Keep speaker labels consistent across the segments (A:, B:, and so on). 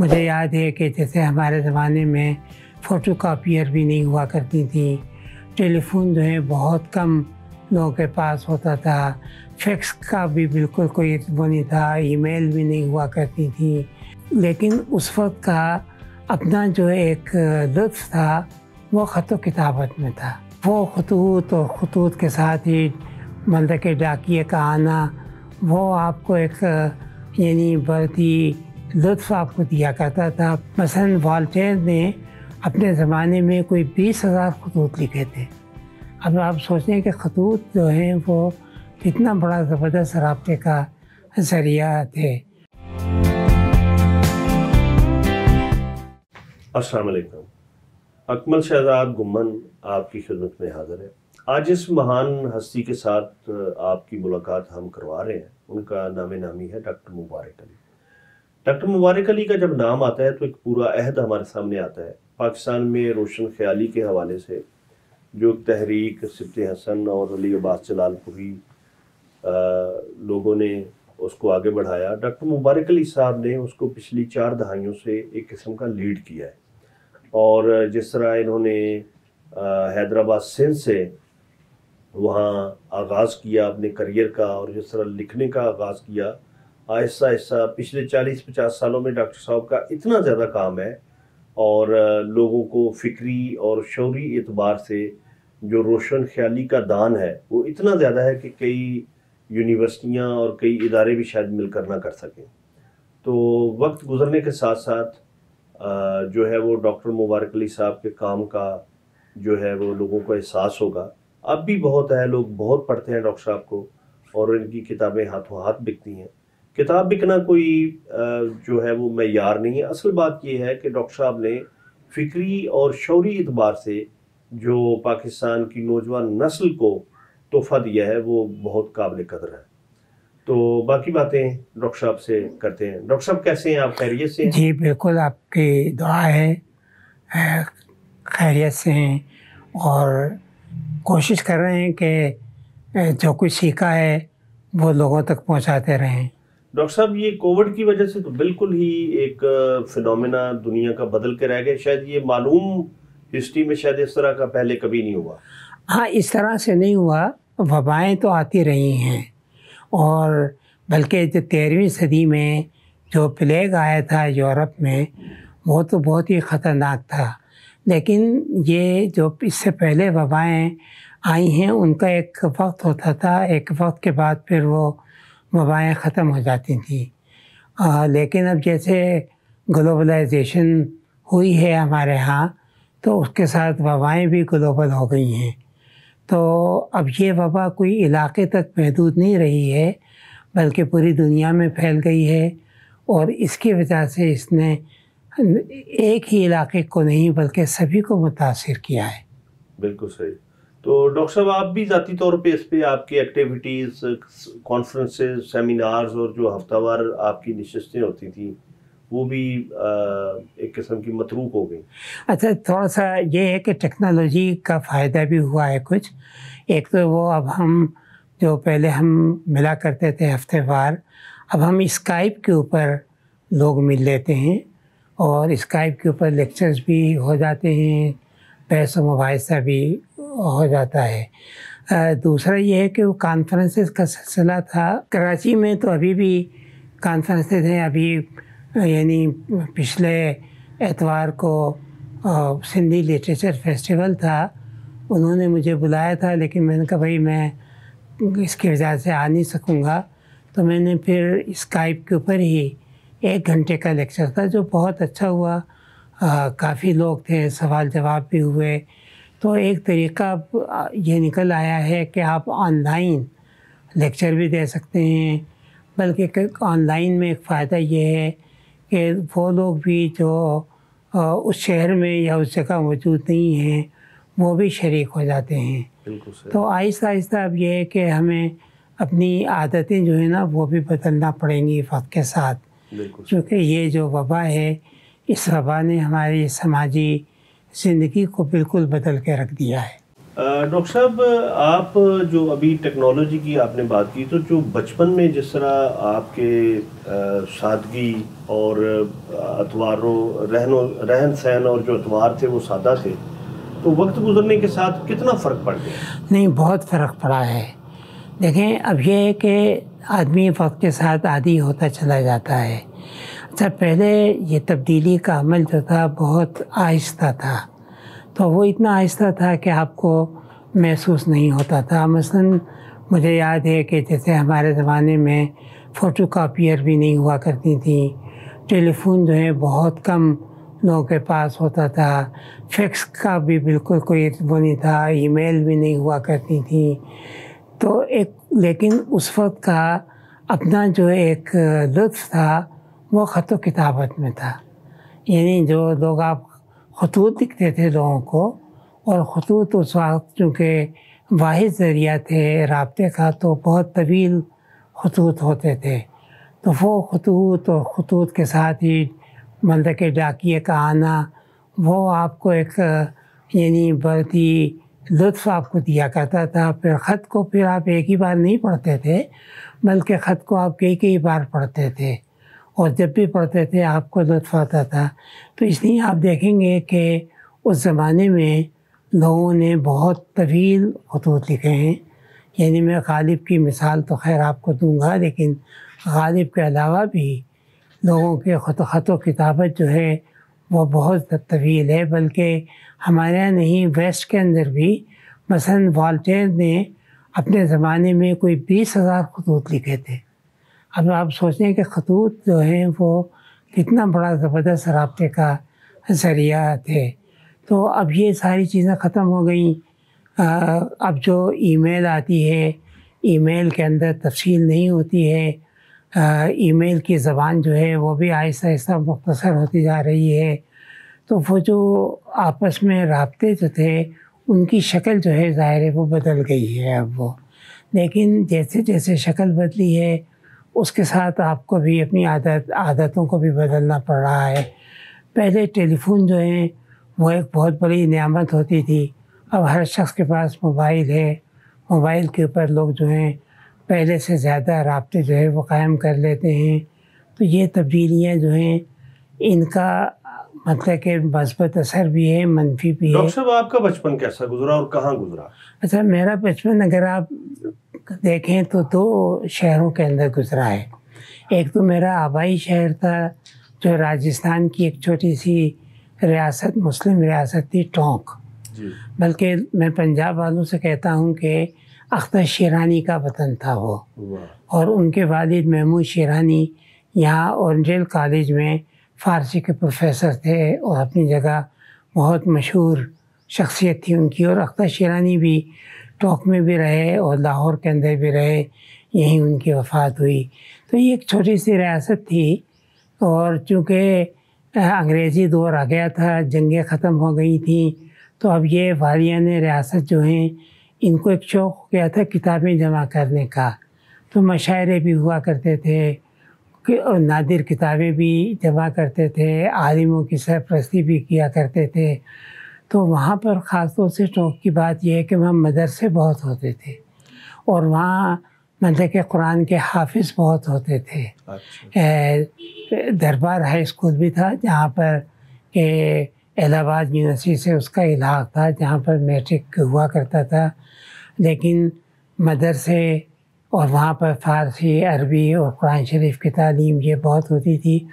A: मुझे याद है कि जैसे हमारे ज़माने में फ़ोटो कापियर भी नहीं हुआ करती थी। टेलीफोन जो है बहुत कम लोगों के पास होता था। फैक्स का भी बिल्कुल कोई वो नहीं था, ईमेल भी नहीं हुआ करती थी। लेकिन उस वक्त का अपना जो एक लुत्फ था, वो ख़त किताबत में था। वो खतूत और खतूत के साथ ही मतलब के डाकिए का आना, वो आपको एक, यानी बहुत ही लुत्फ आपको दिया करता था। मसलन वालटेर ने अपने ज़माने में कोई बीस हज़ार खतूत लिखे थे। अब आप सोचें कि खतूत जो हैं वो कितना बड़ा ज़बरदस्त रबते का ज़रिया थे।
B: असलकम अकमल शहजाद गुम्मन आपकी खिदमत में हाज़िर है। आज इस महान हस्ती के साथ आपकी मुलाकात हम करवा रहे हैं। उनका नाम नामी है डॉक्टर मुबारक अली। डॉक्टर मुबारक अली का जब नाम आता है तो एक पूरा अहद हमारे सामने आता है। पाकिस्तान में रोशन ख्याली के हवाले से जो तहरीक सिफ्त हसन और अली अब्बास जलालपुरी लोगों ने उसको आगे बढ़ाया। डॉक्टर मुबारक अली साहब ने उसको पिछली चार दहाइयों से एक किस्म का लीड किया है। और जिस तरह इन्होंने हैदराबाद सिंध से वहाँ आगाज़ किया, अपने करियर का और जिस तरह लिखने का आगाज़ किया आहिस्ता आहिस्ता पिछले चालीस पचास सालों में डॉक्टर साहब का इतना ज़्यादा काम है और लोगों को फ़िक्री और शौरी एतबार से जो रोशन ख्याली का दान है, वो इतना ज़्यादा है कि कई यूनिवर्सिटियाँ और कई इदारे भी शायद मिलकर ना कर सकें। तो वक्त गुज़रने के साथ साथ जो है वो डॉक्टर मुबारक अली साहब के काम का जो है वो लोगों को एहसास होगा। अब भी बहुत है, लोग बहुत पढ़ते हैं डॉक्टर साहब को और इनकी किताबें हाथों हाथ बिकती हैं। किताब बिकना कोई जो है वो मैार नहीं है। असल बात यह है कि डॉक्टर साहब ने फ़िक्री और शौरी एतबार से जो पाकिस्तान की नौजवान नस्ल को तोहफ़ा दिया है, वो बहुत काबिल कदर है। तो बाकी बातें डॉक्टर साहब से करते हैं। डॉक्टर साहब, कैसे हैं आप? खैरियत से
A: जी, बिल्कुल आपकी दुआ है खैरियत से हैं और कोशिश कर रहे हैं कि जो कुछ सीखा है, वो लोगों तक पहुंचाते रहें।
B: डॉक्टर साहब, ये कोविड की वजह से तो बिल्कुल ही एक फिनोमेना दुनिया का बदल के रह गया। शायद ये मालूम हिस्ट्री में शायद इस तरह का पहले कभी नहीं हुआ।
A: हाँ इस तरह से नहीं हुआ। वबाएँ तो आती रही हैं। और बल्कि जो तेरहवीं सदी में जो प्लेग आया था यूरोप में, वो तो बहुत ही ख़तरनाक था। लेकिन ये जो इससे पहले वबाएँ आई हैं, उनका एक वक्त होता था। एक वक्त के बाद फिर वो वबाएँ ख़त्म हो जाती थी। आ, लेकिन अब जैसे ग्लोबलाइजेशन हुई है हमारे यहाँ तो उसके साथ वबाएँ भी ग्लोबल हो गई हैं। तो अब ये वबा कोई इलाके तक महदूद नहीं रही है बल्कि पूरी दुनिया में फैल गई है और इसकी वजह से इसने एक ही इलाके को नहीं बल्कि सभी को मुतासर किया है।
B: बिल्कुल सही। तो डॉक्टर साहब आप भी ज़ाती तौर पे इस पर आपकी एक्टिविटीज़ कॉन्फ्रेंसेस सेमिनार्स और जो हफ्तावार आपकी नशस्तें होती थी वो भी आ, एक किस्म की मतरूक हो गई।
A: अच्छा थोड़ा सा ये है कि टेक्नोलॉजी का फ़ायदा भी हुआ है कुछ। एक तो वो अब हम जो पहले हम मिला करते थे हफ्तेवार अब हम स्काइप के ऊपर लोग मिल लेते हैं और स्काइप के ऊपर लेक्चर्स भी हो जाते हैं बहस मुबासा भी हो जाता है। दूसरा ये है कि वो कॉन्फ्रेंसेस का सिलसिला था। कराची में तो अभी भी कॉन्फ्रेंसेस हैं। अभी, यानी पिछले एतवार को सिंधी लिटरेचर फेस्टिवल था। उन्होंने मुझे बुलाया था, लेकिन मैंने कहा, भाई, मैं इसकी वजह से आ नहीं सकूँगा। तो मैंने फिर स्काइप के ऊपर ही एक घंटे का लेक्चर था, जो बहुत अच्छा हुआ। काफ़ी लोग थे सवाल जवाब भी हुए। तो एक तरीका ये निकल आया है कि आप ऑनलाइन लेक्चर भी दे सकते हैं बल्कि ऑनलाइन में एक फ़ायदा ये है कि वो लोग भी जो उस शहर में या उस जगह मौजूद नहीं हैं वो भी शरीक हो जाते हैं। तो आहिस्ता आहिस्ता अब ये है कि हमें अपनी आदतें जो है ना वो भी बदलना पड़ेंगी वक्त के साथ। क्योंकि ये जो वबा है इस वबा ने हमारी समाजी ज़िंदगी को बिल्कुल बदल के रख दिया है।
B: डॉक्टर साहब आप जो अभी टेक्नोलॉजी की आपने बात की तो जो बचपन में जिस तरह आपके सादगी और अतवारों रहनो रहन सहन और जो अतवार थे वो सादा थे तो वक्त गुजरने के साथ कितना फ़र्क पड़ गया?
A: नहीं बहुत फ़र्क पड़ा है। देखें अब यह है कि आदमी वक्त के साथ आदि होता चला जाता है। अच्छा पहले ये तब्दीली का अमल जो था बहुत आहिस्ता था। तो वो इतना आहिस्ता था कि आपको महसूस नहीं होता था। मसलन, मुझे याद है कि जैसे हमारे ज़माने में फ़ोटो कापियर भी नहीं हुआ करती थी। टेलीफोन जो है, बहुत कम लोगों के पास होता था। फैक्स का भी बिल्कुल कोई वो नहीं था, ईमेल भी नहीं हुआ करती थी। तो एक, लेकिन उस वक्त का अपना जो एक लुत्फ़ था वो ख़त किताबत में था। यानी जो लोग आप खतूत दिखते थे लोगों को, और खतूत उस वक्त चूँकि वाद ज़रिया थे, रबते का तो बहुत तवील खतूत होते थे। तो वो खतूत और खतूत के साथ ही मतलब के डाकिए का आना, वो आपको एक, यानी बहुत ही लुत्फ़ आपको दिया करता था। फिर ख़त को फिर आप एक ही बार नहीं पढ़ते थे, बल्कि ख़त को आप कई कई बार पढ़ते थे। और जब भी पढ़ते थे, आपको लुत्फ़ आता था। तो इसलिए आप देखेंगे कि उस ज़माने में लोगों ने बहुत तवील खतूत लिखे हैं। यानी मैं गालिब की मिसाल तो खैर आपको दूँगा, लेकिन गालिब के अलावा भी लोगों के ख़त ख़त किताबत जो है, वो बहुत तवील है। बल्कि हमारे यहाँ नहीं, वेस्ट के अंदर भी मसलन वाल्टेर ने अपने ज़माने में कोई बीस हज़ार खतूत लिखे थे। अब आप सोचें कि खतूत जो हैं वो कितना बड़ा ज़बरदस्त रबते का ज़रिया थे। तो अब ये सारी चीज़ें ख़त्म हो गई। अब जो ईमेल आती है, ईमेल के अंदर तफसील नहीं होती है। ईमेल की ज़बान जो है वो भी आहिस्ता आहिस्ता मुख्तसर होती जा रही है। तो वो जो आपस में रबते जो थे, उनकी शक्ल जो है ज़ाहिर है वो बदल गई है अब वो। लेकिन जैसे जैसे शक्ल बदली है उसके साथ आपको भी अपनी आदत, आदतों को भी बदलना पड़ रहा है। पहले टेलीफोन जो है, वो एक बहुत बड़ी नियामत होती थी। अब हर शख्स के पास मोबाइल है। मोबाइल के ऊपर लोग जो हैं, पहले से ज़्यादा रबते जो है, वो कायम कर लेते हैं। तो ये तब्दीलियाँ जो हैं, इनका मतलब कि मस्बत असर भी है मनफी भी है।
B: डॉक्टर साहब आपका बचपन कैसा गुजरा और कहाँ गुजरा?
A: अच्छा मेरा बचपन अगर आप देखें तो दो शहरों के अंदर गुजरा है। एक तो मेरा आबाई शहर था जो राजस्थान की एक छोटी सी रियासत मुस्लिम रियासत थी टोंक। बल्कि मैं पंजाब वालों से कहता हूँ कि अख्तर शेरानी का वतन था वो। और उनके वालिद महमूद शेरानी यहाँ ओरंजल कॉलेज में फ़ारसी के प्रोफेसर थे और अपनी जगह बहुत मशहूर शख्सियत थी उनकी और अख्तर शेरानी भी टोंक में भी रहे और लाहौर के अंदर भी रहे, यहीं उनकी वफ़ात हुई। तो ये एक छोटी सी रियासत थी और चूँकि अंग्रेज़ी दौर आ गया था, जंगें ख़त्म हो गई थी तो अब ये वालियान रियासत जो हैं, इनको एक शौक़ हो गया था किताबें जमा करने का। तो मशायरे भी हुआ करते थे और नादिर किताबें भी जमा करते थे आलिमों की सरप्रस्ती भी किया करते थे। तो वहाँ पर ख़ास तौर से शौक़ की बात यह है कि वहाँ मदरसे बहुत होते थे और वहाँ मतलब के कुरान के हाफिज़ बहुत होते थे। अच्छा। दरबार हाई स्कूल भी था जहाँ पर के इलाहाबाद यूनिवर्सिटी से उसका इलाक़ था जहाँ पर मैट्रिक हुआ करता था। लेकिन मदरसे और वहाँ पर फ़ारसी, अरबी और कुरान शरीफ की तालीम ये बहुत होती थी।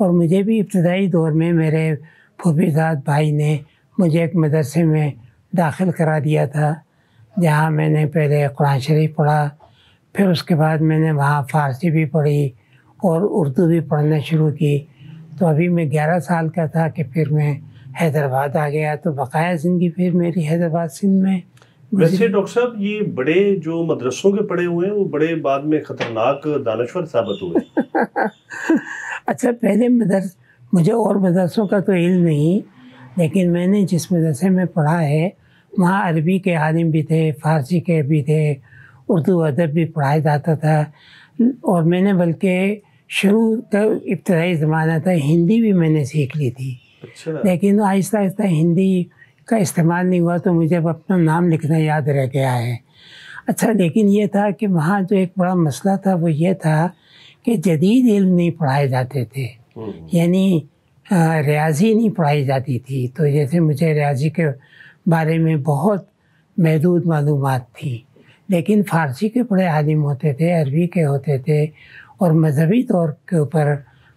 A: और मुझे भी इब्तदाई दौर में मेरे फूफीजाद भाई ने मुझे एक मदरसे में दाखिल करा दिया था, जहाँ मैंने पहले कुरान शरीफ पढ़ा, फिर उसके बाद मैंने वहाँ फ़ारसी भी पढ़ी और उर्दू भी पढ़ना शुरू की। तो अभी मैं ग्यारह साल का था कि फिर मैं हैदराबाद आ गया। तो बकाया ज़िंदगी फिर मेरी हैदराबाद सिंध में।
B: वैसे डॉक्टर साहब ये बड़े जो मदरसों के पढ़े हुए हैं वो बड़े बाद में ख़तरनाक दानश्वर साबित हुए।
A: अच्छा पहले मदरस मुझे और मदरसों का तो इल्म नहीं लेकिन मैंने जिस मदरसे में पढ़ा है वहाँ अरबी के आलिम भी थे फ़ारसी के भी थे उर्दू अदब भी पढ़ाया जाता था और मैंने बल्कि शुरू का इब्तदाई ज़माना था हिंदी भी मैंने सीख ली थी। अच्छा। लेकिन आहिस्ता आहिस्ता हिंदी का इस्तेमाल नहीं हुआ तो मुझे अब अपना नाम लिखना याद रह गया है। अच्छा लेकिन ये था कि वहाँ जो एक बड़ा मसला था वो ये था कि जदीद इल्म नहीं पढ़ाए जाते थे।
B: हम्म,
A: यानी रियाजी नहीं पढ़ाई जाती थी। तो जैसे मुझे रियाजी के बारे में बहुत महदूद मालूम थी। लेकिन फ़ारसी के बड़े आलिम होते थे अरबी के होते थे और मजहबी तौर के ऊपर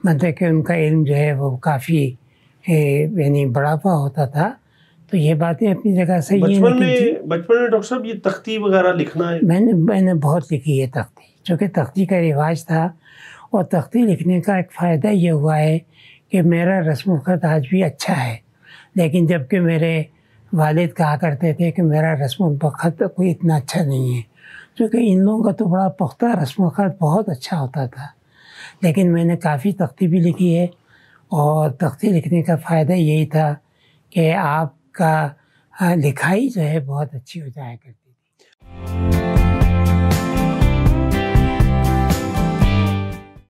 A: मतलब कि उनका इल्म जो है वो काफ़ी यानी बढ़ावा होता था। तो ये बातें अपनी जगह सही हैं
B: बचपन में बचपन में डॉक्टर साहब ये तख्ती वगैरह लिखना है?
A: मैंने मैंने बहुत लिखी है तख्ती चूँकि तख्ती का रिवाज था और तख्ती लिखने का एक फ़ायदा ये हुआ है कि मेरा रस्म ख़त आज भी अच्छा है। लेकिन जबकि मेरे वालिद कहा करते थे कि मेरा रस्म ख़त कोई इतना अच्छा नहीं है क्योंकि इन लोगों का तो बड़ा पुख्ता रस्म ख़त बहुत अच्छा होता था। लेकिन मैंने काफ़ी तख्ती भी लिखी है और तख्ती लिखने का फ़ायदा यही था कि आपका हाँ, लिखाई जो है बहुत अच्छी हो जाया करती थी।